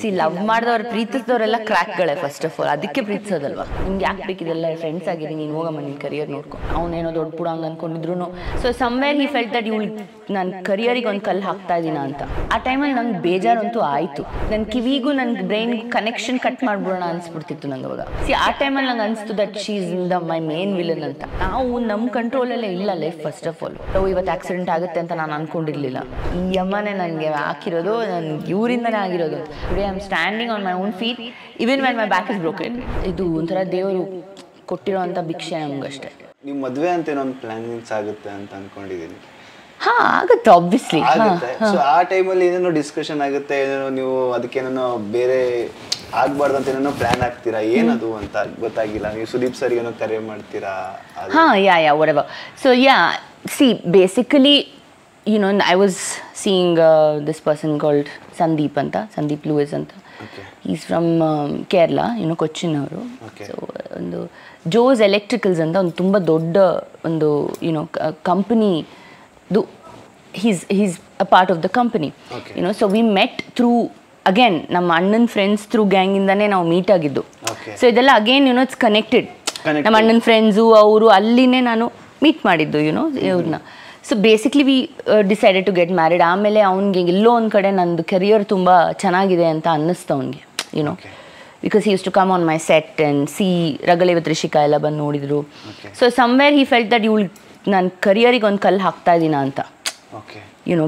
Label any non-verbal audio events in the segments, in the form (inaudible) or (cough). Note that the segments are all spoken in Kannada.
ಸಿ ಲವ್ ಮಾಡಿದವ್ರು ಪ್ರೀತಿಸಿದವರೆಲ್ಲ ಕ್ರ್ಯಾಕ್ಗಳೇ ಫಸ್ಟ್ ಆಫ್ ಆಲ್ ಅದಕ್ಕೆ ಪ್ರೀತಿಸೋದಲ್ವಾ? ನಿಮ್ಗೆ ಯಾಕೆ ಬೇಕಿದೆಲ್ಲ ಫ್ರೆಂಡ್ಸ್ ಆಗಿರಿ, ನೀನು ಹೋಗಮ್ಮ ನಿನ್ನ ಕರಿಯರ್ ನೋಡ್ಕೊ. ಅವನೇನೋ ದೊಡ್ಡ ಪುಡಂಗ್ ಅನ್ಕೊಂಡಿದ್ರು so somewhere he felt that ಇವಳು ನನ್ನ ಕರಿಯರಿಗೆ ಒಂದು ಕಲ್ಲು ಹಾಕ್ತಾ ಇದ್ದೀನ ಅಂತ. ಆ ಟೈಮಲ್ಲಿ ನಂಗೆ ಬೇಜಾರಂತೂ ಆಯಿತು. ನನ್ನ ಕಿವಿಗೂ ನನ್ನ ಬ್ರೈನ್ ಕನೆಕ್ಷನ್ ಕಟ್ ಮಾಡ್ಬಿಡೋಣ ಅನ್ಸ್ಬಿಡ್ತಿತ್ತು ನಂಗೆ ಅವಾಗ. ಸಿ ಆ ಟೈಮಲ್ಲಿ ನಂಗೆ ಅನಿಸ್ತು that she's in the my main villain ಅಂತ. ನಾವು ನಮ್ಮ ಕಂಟ್ರೋಲಲ್ಲೇ ಇಲ್ಲ ಲೈಫ್ ಫಸ್ಟ್ ಆಫ್ ಆಲ್ ಇವತ್ತು ಆಕ್ಸಿಡೆಂಟ್ ಆಗುತ್ತೆ ಅಂತ ನಾನು ಅನ್ಕೊಂಡಿರ್ಲಿಲ್ಲ. ಈ ಅಮ್ಮನೇ ನನಗೆ ಹಾಕಿರೋದು ನನ್ನ ಇವರಿಂದನೇ ಆಗಿರೋದು today I am standing on my own feet even when my back is broken ಇದು ಒಂಥರ ದೇವರು ಕೊಟ್ಟಿರೋಂಥ ಭಿಕ್ಷೆ ನಮ್ಗಷ್ಟೇ. ನೀವು ಮದುವೆ ಅಂತ ಒಂದು ಪ್ಲಾನಿಂಗ್ಸ್ ಆಗುತ್ತೆ ಅಂತ ಅನ್ಕೊಂಡಿದ್ದೀನಿ ಆಗುತ್ತೆ ಆಬ್ವಿಯಸ್ಲಿ ಸೊ ಆ ಟೈಮಲ್ಲಿ ಏನೇನೋ ಡಿಸ್ಕಷನ್ ಆಗುತ್ತೆ ಏನೋ ನೀವು ಅದಕ್ಕೆ ಏನೇನೋ ಬೇರೆ ಆಗ್ಬಾರ್ದು ಅಂತ ಏನೇನೋ ಪ್ಲಾನ್ ಆಗ್ತೀರಾ ಏನದು ಅಂತ ಗೊತ್ತಾಗಿಲ್ಲ. ನೀವು ಸುದೀಪ್ ಸರ್ ಏನೋ ಕರೆ ಮಾಡ್ತೀರಾ? ಹಾ yeah yeah ಒಡವ so yeah see basically you know I was seeing this person called Sandeep ಅಂತ ಸಂದೀಪ್ ಲೂಯಿಸ್ ಅಂತ. ಈಸ್ ಫ್ರಮ್ ಕೇರಳ ಇನ್ನು ಕೊಚ್ಚಿನ್ ಅವರು ಸೊ ಒಂದು ಜೋಸ್ ಎಲೆಕ್ಟ್ರಿಕಲ್ಸ್ ಅಂತ ಒಂದು ತುಂಬ ದೊಡ್ಡ ಒಂದು ಯುನೋ ಕಂಪನಿ ಕಂಪನಿದು he's he's a part of the company Okay. You know so we met through again ನಮ್ಮ ಅಣ್ಣನ ಫ್ರೆಂಡ್ಸ್ ಥ್ರೂ ಗ್ಯಾಂಗಿಂದಾನೇ ನಾವು ಮೀಟ್ ಆಗಿದ್ದು. ಸೊ ಇದೆಲ್ಲ ಅಗೇನ್ ಯುನೋ ಇಟ್ಸ್ ಕನೆಕ್ಟೆಡ್ ನಮ್ಮ ಅಣ್ಣನ ಫ್ರೆಂಡ್ಸು ಅವರು ಅಲ್ಲಿನೇ ನಾನು ಮೀಟ್ ಮಾಡಿದ್ದು ಯುನೋ ಇವ್ರನ್ನ. So basically we decided to get married ಆಮೇಲೆ ಅವ್ನಿಗೆ ಎಲ್ಲೋ ಒಂದು ಕಡೆ ನಂದು ಕೆರಿಯರ್ ತುಂಬ ಚೆನ್ನಾಗಿದೆ ಅಂತ ಅನ್ನಿಸ್ತು ಅವ್ನಿಗೆ you know because used to come on my set and see ರಗಳೆ ತ್ರಿಷಿಕಾ ಎಲ್ಲ ಬಂದು ನೋಡಿದ್ರು. So somewhere he felt that ಇವಳು ನನ್ನ ಕರಿಯರಿಗೆ ಒಂದು ಕಲ್ಲು ಹಾಕ್ತಾ ಇದ್ದೀನ ಅಂತ. Okay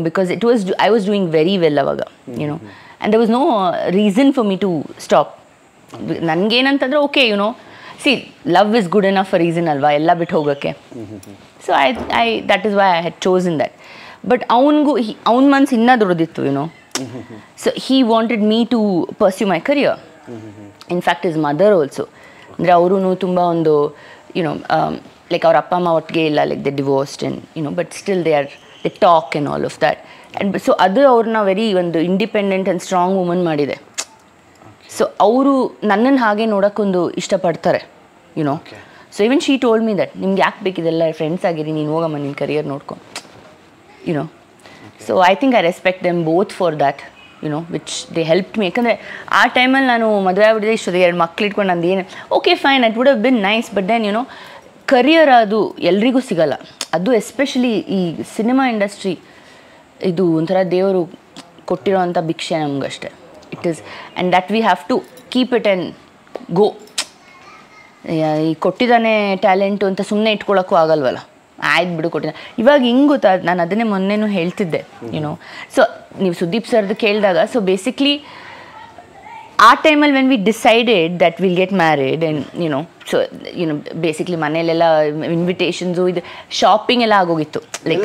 because it was I was doing very well ಅವಾಗ you know and the was no reason for me to stop ನನ್ಗೇನಂತಂದ್ರೆ okay you know see love is good enough reason ಅಲ್ವಾ ಎಲ್ಲ ಬಿಟ್ಟು ಹೋಗೋಕ್ಕೆ so I I that is why I had chosen that but ಅವನಿಗೂ ಅವ್ನ ಮನ್ಸು ಇನ್ನೂ ದೊಡ್ಡದಿತ್ತು you know so he wanted me to pursue my career in fact his mother also ಅಂದರೆ ಅವರು ತುಂಬ ಒಂದು ಯುನೋ ಲೈಕ್ ಅವ್ರ ಅಪ್ಪ ಅಮ್ಮ ಒಟ್ಟಿಗೆ ಇಲ್ಲ like they divorced and you know but still they are they talk and all of that and so ಅದು ಅವ್ರನ್ನ ವೆರಿ ಒಂದು ಇಂಡಿಪೆಂಡೆಂಟ್ ಆ್ಯಂಡ್ ಸ್ಟ್ರಾಂಗ್ ವುಮನ್ ಮಾಡಿದೆ. ಸೊ ಅವರು ನನ್ನನ್ನು ಹಾಗೆ ನೋಡೋಕ್ಕೊಂದು ಇಷ್ಟಪಡ್ತಾರೆ you know. So even she told me that ನಿಮ್ಗೆ ಯಾಕೆ ಬೇಕಿದೆಲ್ಲ ಫ್ರೆಂಡ್ಸ್ ಆಗಿರಿ ನೀನು ಹೋಗಮ್ಮ ನಿನ್ನ ಕರಿಯರ್ ನೋಡ್ಕೊ. You know so I think I respect them both for that you know which they help me ಯಾಕಂದರೆ ಆ ಟೈಮಲ್ಲಿ ನಾನು ಮದುವೆ ಆಗ್ಬಿಟ್ಟಿದೆ ಇಷ್ಟೊತ್ತಿಗೆ ಎರಡು ಮಕ್ಳು ಇಟ್ಕೊಂಡು ನಂದು ಏನು okay fine it would have been nice but then you know career ಅದು ಎಲ್ರಿಗೂ ಸಿಗಲ್ಲ. ಅದು ಎಸ್ಪೆಷಲಿ ಈ ಸಿನಿಮಾ ಇಂಡಸ್ಟ್ರಿ ಇದು ಒಂಥರ ದೇವರು ಕೊಟ್ಟಿರೋವಂಥ ಭಿಕ್ಷೆ ನಮಗಷ್ಟೆ. It is and that we have to keep it and go ಈ ಕೊಟ್ಟಿದ್ದಾನೆ ಟ್ಯಾಲೆಂಟು ಅಂತ ಸುಮ್ಮನೆ ಇಟ್ಕೊಳ್ಳೋಕ್ಕೂ ಆಗಲ್ವಲ್ಲ. ಆಯ್ತು ಬಿಡು ಕೊಟ್ಟಿದ್ದ. ಇವಾಗ ಹಿಂಗೆ ಗೊತ್ತಾ? ನಾನು ಅದನ್ನೇ ಮೊನ್ನೆನೂ ಹೇಳ್ತಿದ್ದೆ ಯುನೋ ಸೊ ನೀವು ಸುದೀಪ್ ಸರ್ದು ಕೇಳಿದಾಗ ಸೊ ಬೇಸಿಕ್ಲಿ ಆ ಟೈಮಲ್ಲಿ when we decided that will get married and you know so you know basically ಮನೆಯಲ್ಲೆಲ್ಲ ಇನ್ವಿಟೇಷನ್ಸು ಇದು ಶಾಪಿಂಗ್ ಎಲ್ಲ ಆಗೋಗಿತ್ತು. ಲೈಕ್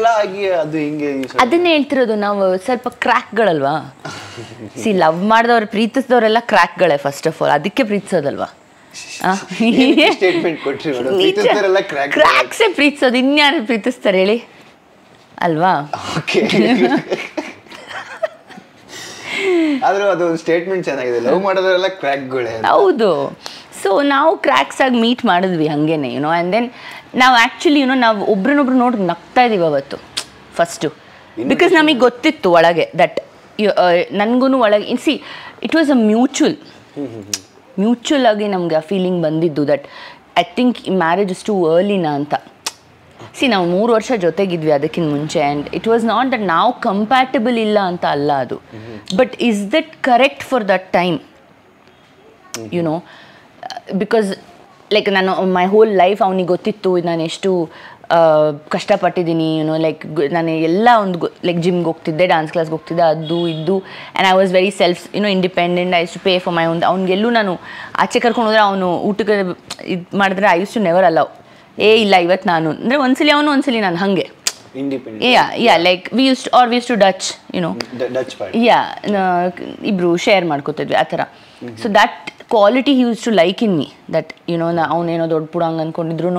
ಅದನ್ನೇ ಹೇಳ್ತಿರೋದು ನಾವು ಸ್ವಲ್ಪ ಕ್ರ್ಯಾಕ್ಗಳಲ್ವಾ ಸಿ ಲವ್ ಮಾಡಿದವ್ರು ಪ್ರೀತಿಸಿದವರೆಲ್ಲ ಕ್ರ್ಯಾಕ್ಗಳೇ ಫಸ್ಟ್ ಆಫ್ ಆಲ್ ಅದಕ್ಕೆ ಪ್ರೀತಿಸೋದಲ್ವಾ? (laughs) ಕ್ರ್ಯಾಕ್ಸೇ ಪ್ರೀತಿಸೋದು ಇನ್ಯಾರು ಪ್ರೀತಿಸ್ತಾರೆ ಹೇಳಿ? ಅಲ್ವಾ? (laughs) ಆದ್ರೂ ಅದು ಸ್ಟೇಟ್ಮೆಂಟ್ ಚೆನ್ನಾಗಿದೆ. ಲವ್ ಮಾಡೋದ್ರೆಲ್ಲ ಕ್ರ್ಯಾಕ್ಗಳೇ ಹೌದು. ಸೊ ನಾವು ಕ್ರ್ಯಾಕ್ಸ್ ಆಗಿ ಮೀಟ್ ಮಾಡಿದ್ವಿ ಹಂಗೇನೆ ಯುನೋ ಆ್ಯಂಡ್ ದೆನ್ ನಾವು ಆ್ಯಕ್ಚುಲಿ ಯುನೋ ನಾವು ಒಬ್ರನ್ನೊಬ್ರು ನೋಡಿ ನಗ್ತಾ ಇದೀವಿ ಅವತ್ತು ಫಸ್ಟು ಬಿಕಾಸ್ ನಮಗೆ ಗೊತ್ತಿತ್ತು ಒಳಗೆ ದಟ್ ನನಗೂ ಒಳಗೆ see it was a mutual mutual ಆಗಿ ನಮ್ಗೆ ಆ ಫೀಲಿಂಗ್ ಬಂದಿದ್ದು that I think marriage is too ಅರ್ಲಿನಾ ಅಂತ. ಸಿ ನಾವು ಮೂರು ವರ್ಷ ಜೊತೆಗಿದ್ವಿ ಅದಕ್ಕಿಂತ ಮುಂಚೆ and it was not that ನಾವು ಕಂಪ್ಯಾಟಬಲ್ ಇಲ್ಲ ಅಂತ ಅಲ್ಲ ಅದು. But is that correct for that time you know because like ನಾನು ಮೈ ಹೋಲ್ ಲೈಫ್ ಅವನಿಗೆ ಗೊತ್ತಿತ್ತು ನಾನು ಎಷ್ಟು ಕಷ್ಟಪಟ್ಟಿದ್ದೀನಿ ಯುನೋ ಲೈಕ್ ನಾನು ಎಲ್ಲ ಒಂದು ಲೈಕ್ ಜಿಮ್ಗೆ ಹೋಗ್ತಿದ್ದೆ ಡ್ಯಾನ್ಸ್ ಕ್ಲಾಸ್ಗೆ ಹೋಗ್ತಿದ್ದೆ ಅದು ಇದ್ದು and I was very self you know independent I to pay for my ಒಂದು ಅವ್ನಿಗೆಲ್ಲೂ ನಾನು ಆಚೆ ಕರ್ಕೊಂಡು ಹೋದ್ರೆ ಅವನು ಊಟಕ್ಕೆ ಇದು ಮಾಡಿದ್ರೆ I used to never allow ಏ ಇಲ್ಲ ಇವತ್ತು ನಾನು. ಅಂದರೆ ಒಂದ್ಸಲಿ ಅವನು ಒಂದ್ಸಲಿ ನಾನು ಹಂಗೆ. Yeah yeah like we used are we used to Dutch you know yeah ಇಬ್ರು ಶೇರ್ ಮಾಡ್ಕೋತಿದ್ವಿ ಆ ಥರ. So that quality he used to like in me that you know ನಾ ಅವನೇನೋ ದೊಡ್ಡ ಪುಡಂಗ್ ಅಂದ್ಕೊಂಡಿದ್ರು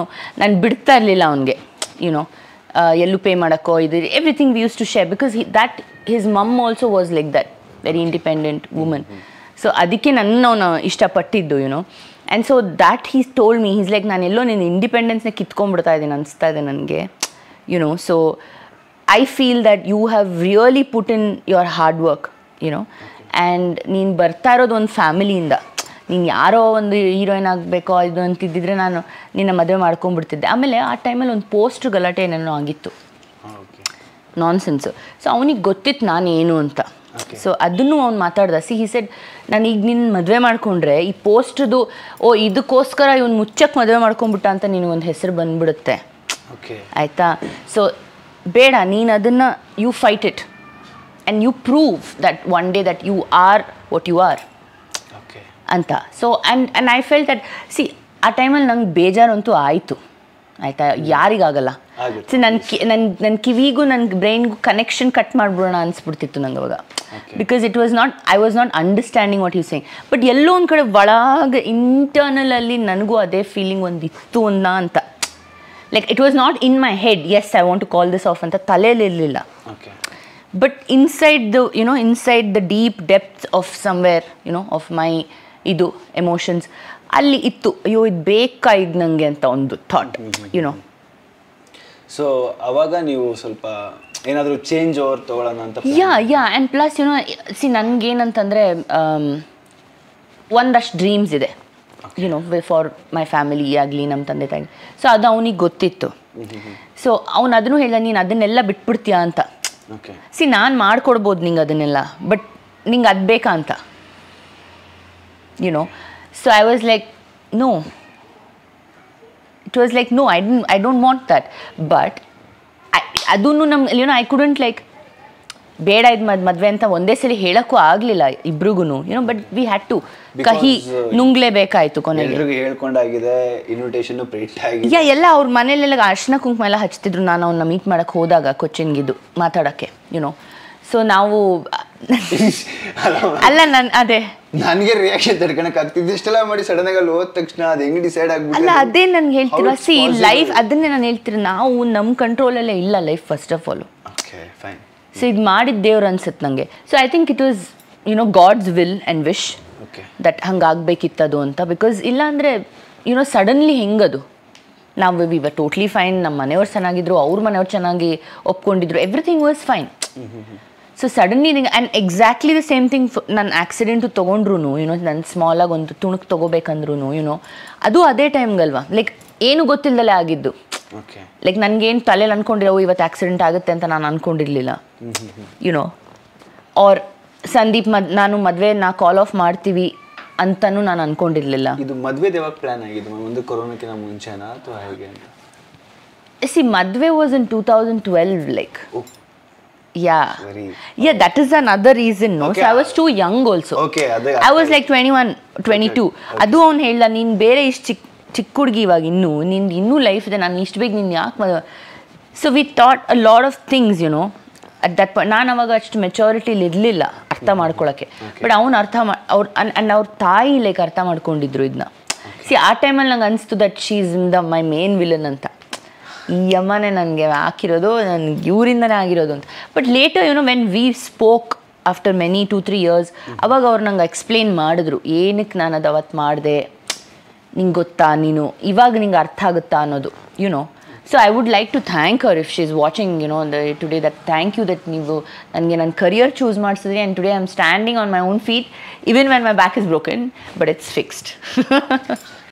ನಾನು ಬಿಡ್ತಾ ಇರಲಿಲ್ಲ ಅವನಿಗೆ ಯುನೋ ಎಲ್ಲೂ ಪೇ ಮಾಡೋಕ್ಕೋ ಇದು everything we use to share because that his mum also was like that very independent woman so ಅದಕ್ಕೆ ನನ್ನ ಅವನು ಇಷ್ಟಪಟ್ಟಿದ್ದು you know and so that he's told me he's like ನಾನು ಎಲ್ಲೋ ನಿನ್ನ ಇಂಡಿಪೆಂಡೆನ್ಸ್ನ ಕಿತ್ಕೊಂಡ್ಬಿಡ್ತಾ ಇದ್ದೀನಿ ಅನಿಸ್ತಾ ಇದೆ ನನಗೆ. You know so I feel that you have really put in your hard work you know and ನೀನು ಬರ್ತಾ ಇರೋದು ಒಂದು ಫ್ಯಾಮಿಲಿಯಿಂದ ನೀನು ಯಾರೋ ಒಂದು ಹೀರೋಯಿನ್ ಆಗಬೇಕೋ ಇದು ಅಂತಿದ್ದಿದ್ರೆ ನಾನು ನಿನ್ನ ಮದುವೆ ಮಾಡ್ಕೊಂಡ್ಬಿಡ್ತಿದ್ದೆ. ಆಮೇಲೆ ಆ ಟೈಮಲ್ಲಿ ಒಂದು ಪೋಸ್ಟ್ ಗಲಾಟೆ ಏನೇನೋ ಆಗಿತ್ತು. ನಾನ್ ಸೆನ್ಸು ಸೊ ಅವನಿಗೆ ಗೊತ್ತಿತ್ತು ನಾನೇನು ಏನು ಅಂತ. ಸೊ ಅದನ್ನು ಅವ್ನು ಮಾತಾಡ್ದ. ಸಿ ಹಿ ಸೆಡ್ ನಾನು ಈಗ ನಿನ್ನ ಮದುವೆ ಮಾಡಿಕೊಂಡ್ರೆ ಈ ಪೋಸ್ಟ್ದು ಓ ಇದಕ್ಕೋಸ್ಕರ ಇವನು ಮುಚ್ಚಕ್ಕೆ ಮದುವೆ ಮಾಡ್ಕೊಂಡ್ಬಿಟ್ಟ ಅಂತ ನಿನಗೊಂದು ಹೆಸರು ಬಂದ್ಬಿಡುತ್ತೆ. ಆಯಿತಾ? ಸೊ ಬೇಡ ನೀನು ಅದನ್ನು you fight it and you prove that one day that you are what you are ಅಂತ. So and and I felt that see ಆ ಟೈಮಲ್ಲಿ ನಂಗೆ ಬೇಜಾರಂತೂ ಆಯಿತು. ಆಯಿತಾ? ಯಾರಿಗಾಗಲ್ಲ. ನನ್ನ ಕಿ ನನ್ನ ನನ್ನ ಕಿವಿಗೂ ನನ್ನ ಬ್ರೈನ್ಗೂ ಕನೆಕ್ಷನ್ ಕಟ್ ಮಾಡ್ಬಿಡೋಣ ಅನ್ಸ್ಬಿಡ್ತಿತ್ತು ನಂಗೆ ಅವಾಗ. Because it was not I was not understanding what you saying but ಎಲ್ಲೋ ಒಂದು ಕಡೆ ಒಳಗೆ ಇಂಟರ್ನಲಲ್ಲಿ ನನಗೂ ಅದೇ ಫೀಲಿಂಗ್ ಒಂದು ಇತ್ತು ಅನ್ನ ಅಂತ. Like it was not in my head as I want to call this off ಅಂತ ತಲೆಯಲ್ಲಿರಲಿಲ್ಲ okay but inside the you know inside the deep depth of somewhere you know of my ಇದು ಎಮೋಷನ್ಸ್ ಅಲ್ಲಿ ಇತ್ತು ಅಯ್ಯೋ ಇದು ಬೇಕಾ ಇದು ನನಗೆ ಅಂತ ಒಂದು ಥಾಟ್ ಯುನೋ ಸೊ ಅವಾಗ ನೀವು ಸ್ವಲ್ಪ ಏನಾದರೂ ಚೇಂಜ್ ಓವರ್ ತಗೊಳ್ಳೋಣ ಅಂತ yeah yeah and plus you know see ನನಗೇನಂತಂದರೆ ಒಂದಷ್ಟು ಡ್ರೀಮ್ಸ್ ಇದೆ ಯುನೋ ಫಾರ್ ಮೈ ಫ್ಯಾಮಿಲಿ ಆಗಲಿ ನಮ್ಮ ತಂದೆ ತಾಯಿ. ಸೊ ಅದು ಅವನಿಗೆ ಗೊತ್ತಿತ್ತು. ಸೊ ಅವ್ನು ಅದನ್ನು ಹೇಳ ನೀನು ಅದನ್ನೆಲ್ಲ ಬಿಟ್ಬಿಡ್ತೀಯಾ? ಅಂತ. ಸಿ ನಾನು ಮಾಡ್ಕೊಡ್ಬೋದು ನಿಂಗೆ ಅದನ್ನೆಲ್ಲ ಬಟ್ ನಿಂಗೆ ಅದು ಬೇಕಾ ಅಂತ. You know so I was like no it was like no I'd I don't want that but ಅದನ್ನು ನಮ್ಮ ಯುನೋ ಐ ಕುಡೆಂಟ್ ಲೈಕ್ ಬೇಡ ಇದು ಮದ್ ಮದುವೆ ಅಂತ ಒಂದೇ ಸಲ ಹೇಳಕ್ಕೂ ಆಗಲಿಲ್ಲ ಇಬ್ರಿಗೂ you know but we had to ಕಹಿ uh, ನುಂಗ್ಲೇಬೇಕಾಯ್ತು ಕೊನೆಗೆ. ಹೇಳ್ಕೊಂಡಾಗಿದೆ ಇನ್ವಿಟೇಷನ್ ಯಾ ಎಲ್ಲ ಅವ್ರ ಮನೇಲೆಲ್ಲ ಅರ್ಶಿನ ಕುಂಕುಮ ಎಲ್ಲ ಹಚ್ತಿದ್ರು ನಾನು ಅವನ್ನ ಮೀಟ್ ಮಾಡಕ್ಕೆ ಹೋದಾಗ ಕೊಚ್ಚಿನ್ಗಿದ್ದು ಮಾತಾಡೋಕ್ಕೆ ಯುನೋ ಸೊ ನಾವು (laughs) ಅಲ್ಲ ನಾನು ಅದೇ. ನನಗೆ ರಿಯಾಕ್ಷನ್ ತಡ್ಕೊಳಕ್ ಆಗ್ತಿದ್ದು ಇಷ್ಟೆಲ್ಲ ಮಾಡಿ ಸಡನ್ ಆಗಿ ಅಲ್ಲಿ ಹೋದ ತಕ್ಷಣ ಅದು ಹೆಂಗ್ ಡಿಸೈಡ್ ಅಲ್ಲ ಅದೇ ನನ್ಗೆ ಹೇಳ್ತಿರೋ? ಸಿ ಲೈಫ್ ಅದನ್ನೇ ನಾನು ಹೇಳ್ತಿರೋ ನಾವು ನಮ್ಮ ಕಂಟ್ರೋಲಲ್ಲೇ ಇಲ್ಲ life first of all okay fine so ಇದು ಮಾಡಿದ ದೇವ್ರು ಅನ್ಸುತ್ತೆ ನನಗೆ so I think it was you know God's will and wish okay that ಹಂಗಾಗಬೇಕಿತ್ತದು ಅಂತ. ಬಿಕಾಸ್ ಇಲ್ಲಾಂದರೆ ಯುನೋ ಸಡನ್ಲಿ ಹೆಂಗದು? ನಾವು ವಿ ವರ್ ಟೋಟ್ಲಿ ಫೈನ್ ನಮ್ಮ ಮನೆಯವ್ರು ಚೆನ್ನಾಗಿದ್ರು ಅವ್ರ ಮನೆಯವ್ರು ಚೆನ್ನಾಗಿ ಒಪ್ಕೊಂಡಿದ್ರು. Everything was fine so suddenly and exactly the same thing ನನ್ನ ಆಕ್ಸಿಡೆಂಟು ತೊಗೊಂಡ್ರು ಯುನೋ ನನ್ನ ಸ್ಮಾಲಾಗಿ ಒಂದು ತುಣುಕ್ ತೊಗೋಬೇಕಂದ್ರೂ ಯುನೋ ಅದು ಅದೇ ಟೈಮ್ಗಲ್ವಾ ಲೈಕ್ ಏನು ಗೊತ್ತಿಲ್ಲದಲ್ಲೇ ಆಗಿದ್ದು. ಲೈಕ್ ನನಗೇನು ತಲೆಯಲ್ಲಿ ಅನ್ಕೊಂಡಿರೋ ಇವತ್ತು ಆಕ್ಸಿಡೆಂಟ್ ಆಗುತ್ತೆ ಅಂತ ನಾನು ಅನ್ಕೊಂಡಿರ್ಲಿಲ್ಲ. ಯುನೋ ಆರ್ ಸಂದೀಪ್ ಮದ್ ನಾನು ಮದುವೆ ನಾ ಕಾಲ್ ಆಫ್ ಮಾಡ್ತೀವಿ ಅಂತನೂ ನಾನು ಅನ್ಕೊಂಡಿರ್ಲಿಲ್ಲ. ಇದು ಮದುವೆ ಯಾವಾಗ ಪ್ಲಾನ್ ಆಗಿದೆ ಮ್ಯಾಮ್? ಒಂದು ಕೊರೋನಾಕ್ಕಿಂತ ಮುಂಚೆನಾ ಅಥವಾ ಹೇಗೆ ಅಂತ? ಸಿ ಮದುವೆ was in two thousand twelve like yeah very yeah that is another reason no Okay. Was too young also okay ಅದೇ I was like twenty one twenty two ಅದು ಅವ್ನು ಹೇಳ್ದ ನೀನು ಬೇರೆ ಇಷ್ಟು ಚಿಕ್ಕ ಚಿಕ್ಕ ಹುಡುಗಿ ಇವಾಗ ಇನ್ನೂ. ನಿಂದು ಇನ್ನೂ ಲೈಫ್ ಇದೆ ನಾನು ಇಷ್ಟು ಬೇಗ ನೀನು ಯಾಕೆ ಮದುವೆ? So we thought a lot of things you know at that ನಾನು ಅವಾಗ ಅಷ್ಟು ಮೆಚೋರಿಟಿಲಿ ಇರಲಿಲ್ಲ ಅರ್ಥ ಮಾಡ್ಕೊಳಕ್ಕೆ. ಬಟ್ ಅವ್ನು ಅರ್ಥ ಮಾ ಅವ್ರು ಆ್ಯಂಡ್ ಅವ್ರ ತಾಯಿ ಲೈಕ್ ಅರ್ಥ ಮಾಡ್ಕೊಂಡಿದ್ರು ಇದನ್ನ ಸಿ ಆ ಟೈಮಲ್ಲಿ ನಂಗೆ ಅನಿಸ್ತು that she's the my main villain ಅಂತ. ಈ ಅಮ್ಮನೇ ನನಗೆ ಹಾಕಿರೋದು ನನಗೆ ಇವರಿಂದನೇ ಆಗಿರೋದು ಅಂತ. But later you know when we spoke after many two three years ಅವಾಗ ಅವ್ರು ನಂಗೆ ಎಕ್ಸ್ಪ್ಲೇನ್ ಮಾಡಿದ್ರು ಏನಕ್ಕೆ ನಾನು ಅದು ಅವತ್ತು ಮಾಡಿದೆ? ನಿಂಗೆ ಗೊತ್ತಾ ನೀನು? ಇವಾಗ ನಿಂಗೆ ಅರ್ಥ ಆಗುತ್ತಾ ಅನ್ನೋದು you know so I would like to thank hour if she is watching you know the today that thank you that ನೀವು ನನಗೆ ನನ್ನ career choose ಮಾಡಿಸಿದ್ರಿ and today I am standing on my own feet even when my back is broken but it's fixed